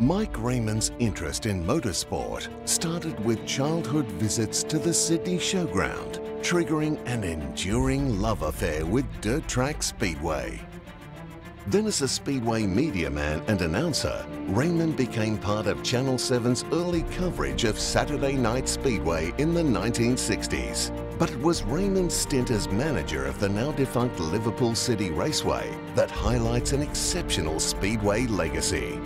Mike Raymond's interest in motorsport started with childhood visits to the Sydney Showground, triggering an enduring love affair with Dirt Track Speedway. Then as a Speedway media man and announcer, Raymond became part of Channel 7's early coverage of Saturday Night Speedway in the 1960s. But it was Raymond's stint as manager of the now defunct Liverpool City Raceway that highlights an exceptional Speedway legacy.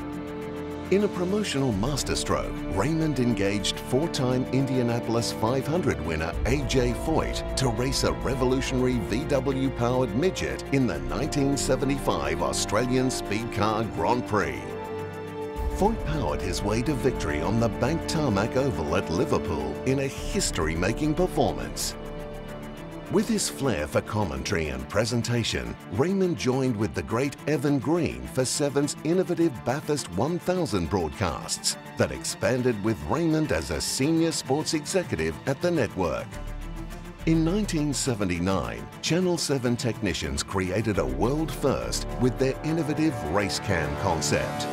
In a promotional masterstroke, Raymond engaged four-time Indianapolis 500 winner AJ Foyt to race a revolutionary VW-powered midget in the 1975 Australian Speed Car Grand Prix. Foyt powered his way to victory on the Bank Tarmac Oval at Liverpool in a history-making performance. With his flair for commentary and presentation, Raymond joined with the great Evan Green for Seven's innovative Bathurst 1000 broadcasts that expanded with Raymond as a senior sports executive at the network. In 1979, Channel 7 technicians created a world first with their innovative race cam concept.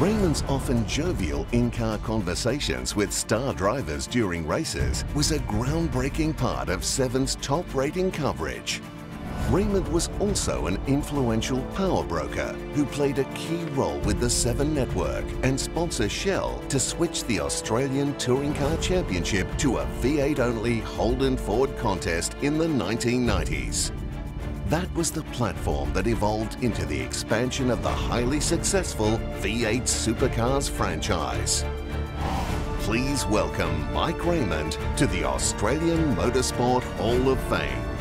Raymond's often jovial in-car conversations with star drivers during races was a groundbreaking part of Seven's top rating coverage. Raymond was also an influential power broker who played a key role with the Seven Network and sponsor Shell to switch the Australian Touring Car Championship to a V8-only Holden Ford contest in the 1990s. That was the platform that evolved into the expansion of the highly successful V8 Supercars franchise. Please welcome Mike Raymond to the Australian Motorsport Hall of Fame.